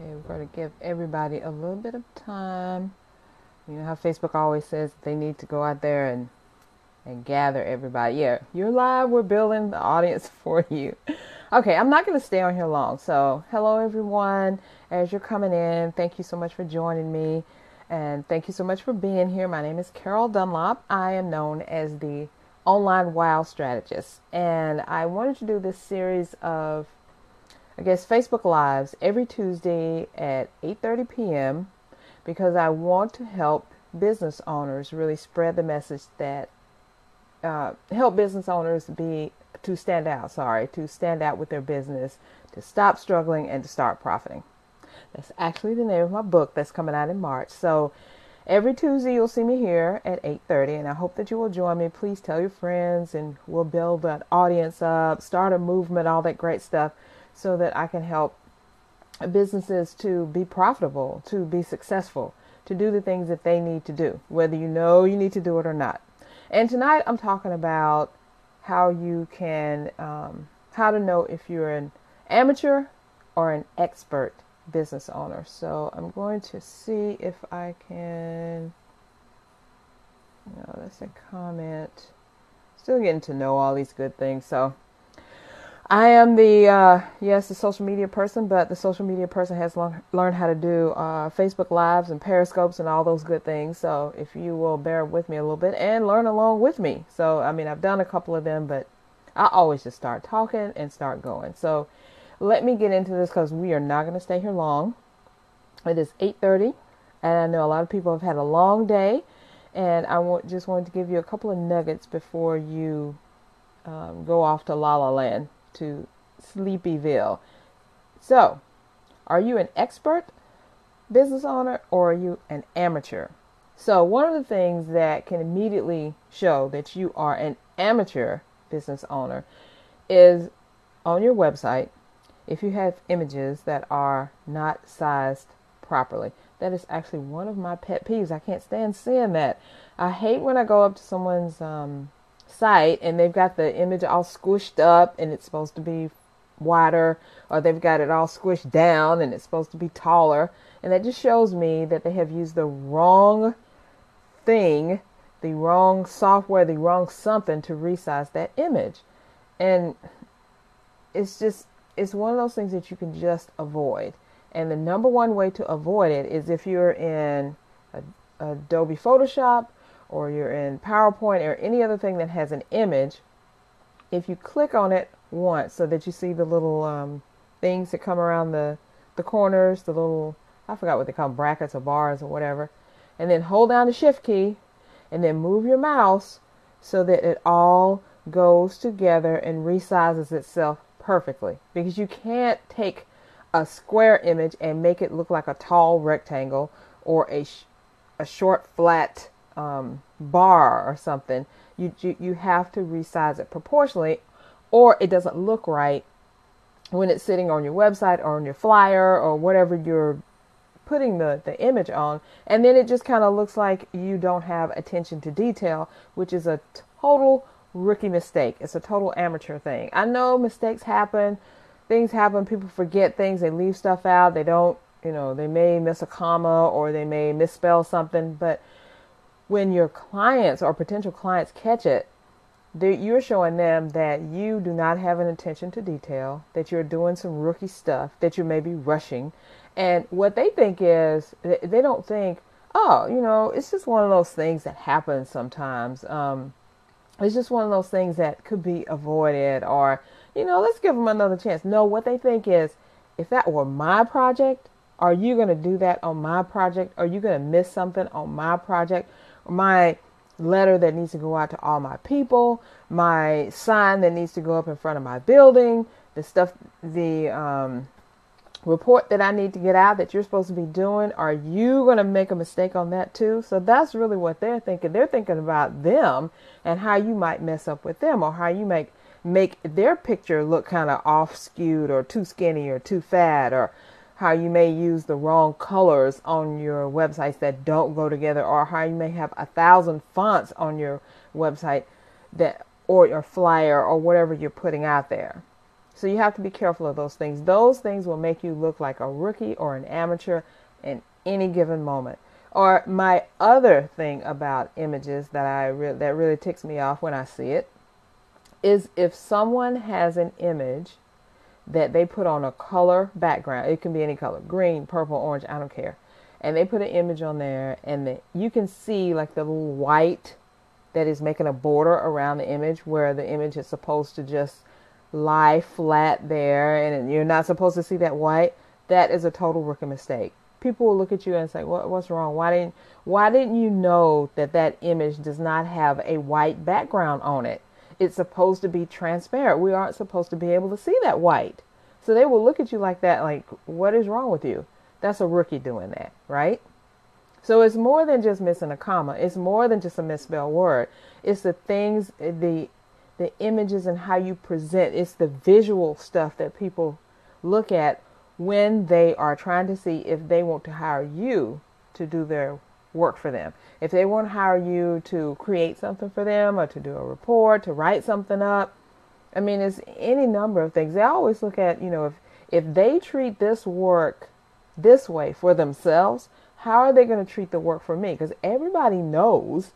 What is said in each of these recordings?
Okay, we're going to give everybody a little bit of time. You know how Facebook always says they need to go out there and and gather everybody. Yeah, you're live. We're building the audience for you. Okay, I'm not going to stay on here long. So, hello everyone. As you're coming in, thank you so much for joining me, and thank you so much for being here. My name is Carol Dunlop. I am known as the online wow strategist, and I wanted to do this series of I guess Facebook Lives every Tuesday at 8:30 p.m. because I want to help business owners really spread the message that uh, help business owners be to stand out. Sorry, to stand out with their business, to stop struggling and to start profiting. That's actually the name of my book that's coming out in March. So every Tuesday you'll see me here at 8:30 and I hope that you will join me. Please tell your friends and we'll build that audience up, start a movement, all that great stuff so that I can help businesses to be profitable, to be successful, to do the things that they need to do, whether you know you need to do it or not. And tonight I'm talking about how you can, um, how to know if you're an amateur or an expert business owner. So I'm going to see if I can, no, that's a comment. Still getting to know all these good things. So I am the uh, yes, the social media person, but the social media person has learn, learned how to do uh, Facebook Lives and Periscopes and all those good things. So if you will bear with me a little bit and learn along with me, so I mean I've done a couple of them, but I always just start talking and start going. So let me get into this because we are not going to stay here long. It is 8:30, and I know a lot of people have had a long day, and I want, just wanted to give you a couple of nuggets before you um, go off to La La Land to Sleepyville. So, are you an expert business owner or are you an amateur? So, one of the things that can immediately show that you are an amateur business owner is on your website if you have images that are not sized properly. That is actually one of my pet peeves. I can't stand seeing that. I hate when I go up to someone's um, site and they've got the image all squished up and it's supposed to be wider or they've got it all squished down and it's supposed to be taller. And that just shows me that they have used the wrong thing the wrong software the wrong something to resize that image. And it's just it's one of those things that you can just avoid. And the number one way to avoid it is if you're in Adobe Photoshop or you're in PowerPoint or any other thing that has an image, if you click on it once so that you see the little um, things that come around the, the corners, the little, I forgot what they call them, brackets or bars or whatever, and then hold down the shift key and then move your mouse so that it all goes together and resizes itself perfectly. Because you can't take a square image and make it look like a tall rectangle or a, sh- a short flat um, bar or something, you, you you have to resize it proportionally, or it doesn't look right when it's sitting on your website or on your flyer or whatever you're putting the, the image on. And then it just kind of looks like you don't have attention to detail which is a total rookie mistake. It's a total amateur thing. I know mistakes happen. Things happen. People forget things. They leave stuff out. They don't you know they may miss a comma or they may misspell something but when your clients or potential clients catch it, you're showing them that you do not have an attention to detail, that you're doing some rookie stuff, that you may be rushing. And what they think is, they don't think, oh, you know, it's just one of those things that happens sometimes. Um, it's just one of those things that could be avoided, or, you know, let's give them another chance. No, what they think is, if that were my project, are you going to do that on my project? Are you going to miss something on my project? My letter that needs to go out to all my people, my sign that needs to go up in front of my building, the stuff, the um, report that I need to get out that you're supposed to be doing. Are you going to make a mistake on that too? So that's really what they're thinking. They're thinking about them and how you might mess up with them or how you make make their picture look kind of off skewed or too skinny or too fat or how you may use the wrong colors on your websites that don't go together, or how you may have a thousand fonts on your website that or your flyer or whatever you're putting out there. So you have to be careful of those things. Those things will make you look like a rookie or an amateur in any given moment. Or my other thing about images that I re- that really ticks me off when I see it is if someone has an image that they put on a color background. It can be any color, green, purple, orange, I don't care. And they put an image on there and the, you can see like the little white that is making a border around the image where the image is supposed to just lie flat there and you're not supposed to see that white. That is a total rookie mistake. People will look at you and say, what, what's wrong? Why didn't, why didn't you know that that image does not have a white background on it? It's supposed to be transparent. We aren't supposed to be able to see that white. So they will look at you like that, like, what is wrong with you? That's a rookie doing that, right? So it's more than just missing a comma. It's more than just a misspelled word. It's the things, the the images and how you present. It's the visual stuff that people look at when they are trying to see if they want to hire you to do their work for them. If they want to hire you to create something for them or to do a report, to write something up, I mean, it's any number of things. They always look at, you know, if if they treat this work this way for themselves, how are they going to treat the work for me? Because everybody knows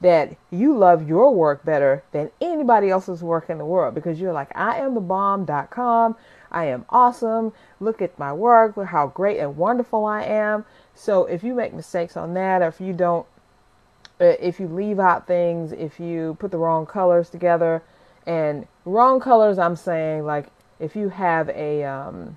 that you love your work better than anybody else's work in the world because you're like, I am the bomb.com. I am awesome. Look at my work. How great and wonderful I am. So if you make mistakes on that, or if you don't, uh, if you leave out things, if you put the wrong colors together, and wrong colors, I'm saying like if you have a um,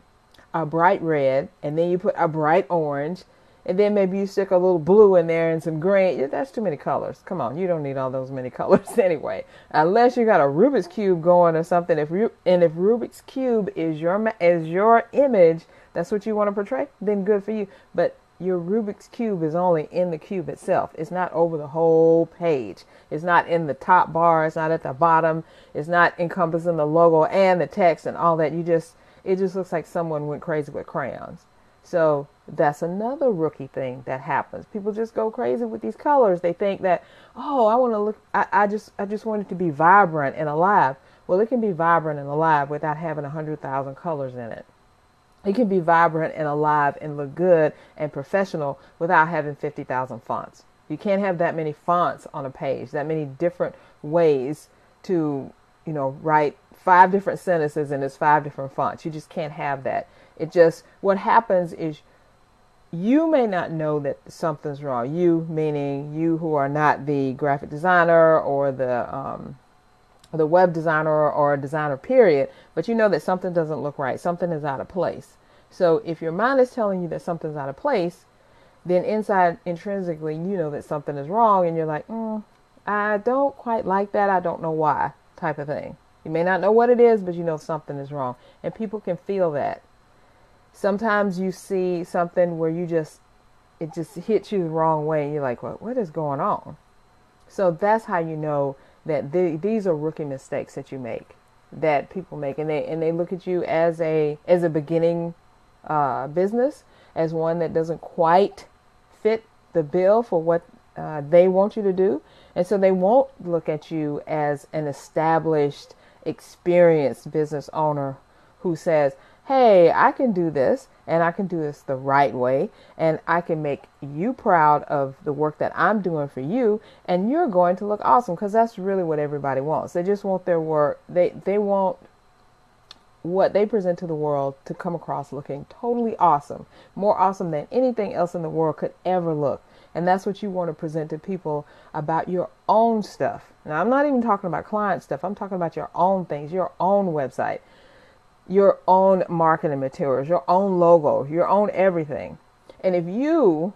a bright red and then you put a bright orange and then maybe you stick a little blue in there and some green. That's too many colors. Come on, you don't need all those many colors anyway. Unless you got a Rubik's cube going or something. If you and if Rubik's cube is your is your image, that's what you want to portray. Then good for you. But your Rubik's cube is only in the cube itself. It's not over the whole page. It's not in the top bar. It's not at the bottom. It's not encompassing the logo and the text and all that. You just it just looks like someone went crazy with crayons. So that's another rookie thing that happens. People just go crazy with these colors. They think that, oh, I want to look. I, I just, I just want it to be vibrant and alive. Well, it can be vibrant and alive without having a hundred thousand colors in it. It can be vibrant and alive and look good and professional without having fifty thousand fonts. You can't have that many fonts on a page. That many different ways to, you know, write five different sentences and it's five different fonts. You just can't have that. It just what happens is you may not know that something's wrong. You, meaning you who are not the graphic designer or the um, the web designer or designer, period, but you know that something doesn't look right. Something is out of place. So if your mind is telling you that something's out of place, then inside intrinsically you know that something is wrong, and you're like, mm, I don't quite like that. I don't know why, type of thing. You may not know what it is, but you know something is wrong, and people can feel that sometimes you see something where you just it just hits you the wrong way and you're like what what is going on? So that's how you know that the, these are rookie mistakes that you make that people make and they and they look at you as a as a beginning uh, business as one that doesn't quite fit the bill for what uh, they want you to do. And so they won't look at you as an established experienced business owner who says hey, I can do this and I can do this the right way and I can make you proud of the work that I'm doing for you and you're going to look awesome because that's really what everybody wants. They just want their work they they want what they present to the world to come across looking totally awesome, more awesome than anything else in the world could ever look. And that's what you want to present to people about your own stuff. Now, I'm not even talking about client stuff. I'm talking about your own things, your own website, your own marketing materials, your own logo, your own everything. And if you,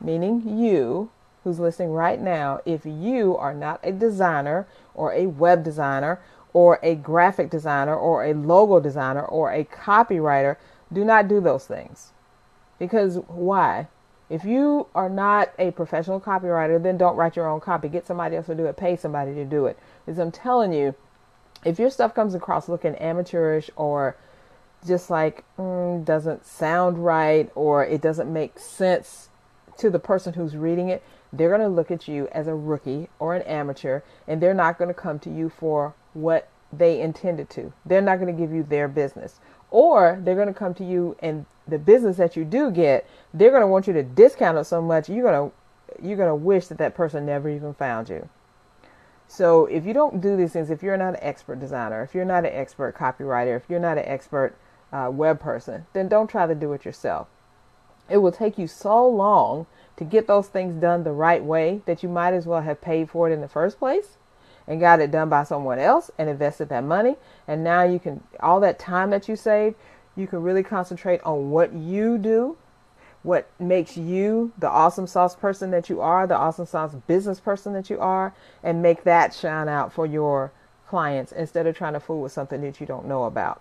meaning you, who's listening right now, if you are not a designer or a web designer or a graphic designer or a logo designer or a copywriter, do not do those things. Because why? If you are not a professional copywriter, then don't write your own copy. Get somebody else to do it. Pay somebody to do it. Because I'm telling you, if your stuff comes across looking amateurish or just like mm, doesn't sound right or it doesn't make sense to the person who's reading it, they're going to look at you as a rookie or an amateur and they're not going to come to you for what they intended to. They're not going to give you their business. Or they're going to come to you and the business that you do get, they're going to want you to discount it so much you're going to you're going to wish that that person never even found you. So if you don't do these things, if you're not an expert designer, if you're not an expert copywriter, if you're not an expert uh, web person, then don't try to do it yourself. It will take you so long to get those things done the right way that you might as well have paid for it in the first place and got it done by someone else and invested that money. And now you can, all that time that you saved, you can really concentrate on what you do, what makes you the awesome sauce person that you are, the awesome sauce business person that you are, and make that shine out for your clients instead of trying to fool with something that you don't know about.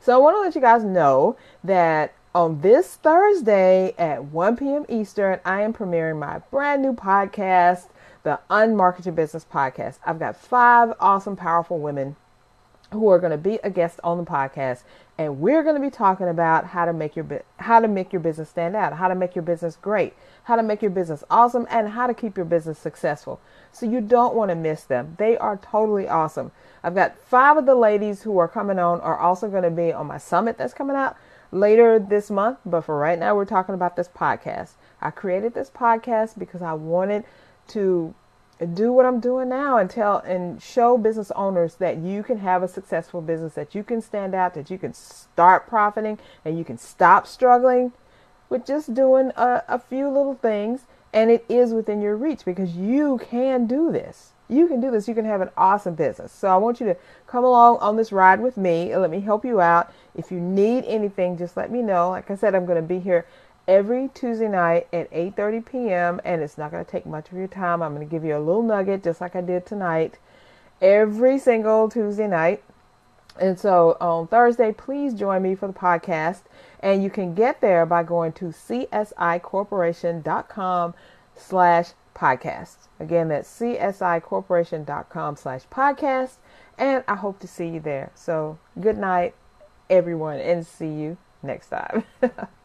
So I want to let you guys know that on this Thursday at 1 p.m. Eastern, I am premiering my brand new podcast, the Unmarket Your Business Podcast. I've got five awesome, powerful women who are going to be a guest on the podcast and we're going to be talking about how to make your how to make your business stand out, how to make your business great, how to make your business awesome and how to keep your business successful. So you don't want to miss them. They are totally awesome. I've got 5 of the ladies who are coming on are also going to be on my summit that's coming out later this month, but for right now we're talking about this podcast. I created this podcast because I wanted to do what I'm doing now and tell and show business owners that you can have a successful business, that you can stand out, that you can start profiting, and you can stop struggling with just doing a, a few little things. And it is within your reach because you can do this. You can do this. You can have an awesome business. So I want you to come along on this ride with me and let me help you out. If you need anything, just let me know. Like I said, I'm going to be here every Tuesday night at 8:30 p.m. and it's not going to take much of your time. I'm going to give you a little nugget just like I did tonight every single Tuesday night. And so on Thursday, please join me for the podcast. And you can get there by going to csicorporation.com slash podcast. Again, that's csicorporation.com slash podcast. And I hope to see you there. So good night, everyone, and see you next time.